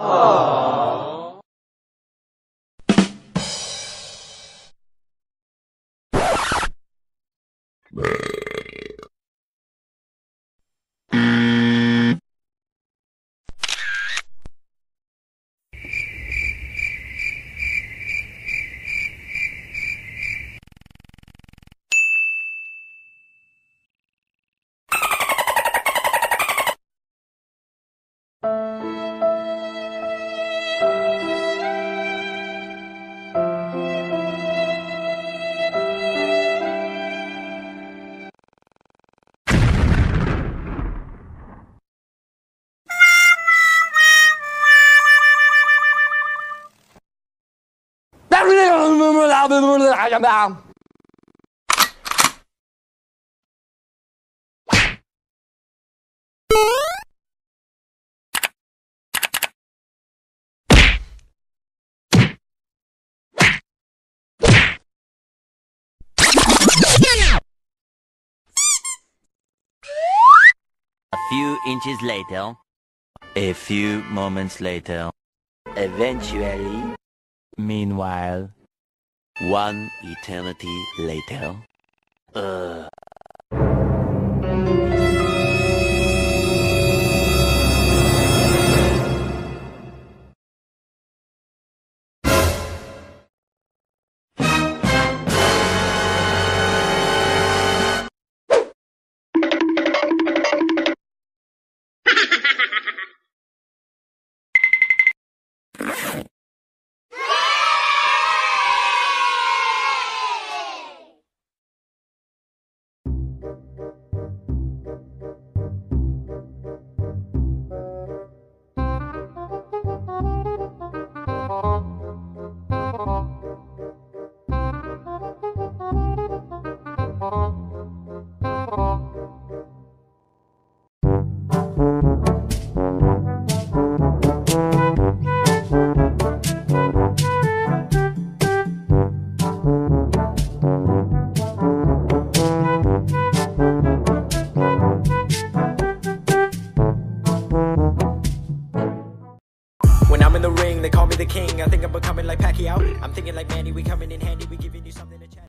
Aww. A few inches later. A few moments later. Eventually. Meanwhile. One eternity later. Ugh. ring, they call me the king. I think I'm becoming like Pacquiao. I'm thinking like Manny, we coming in handy, we giving you something to chat.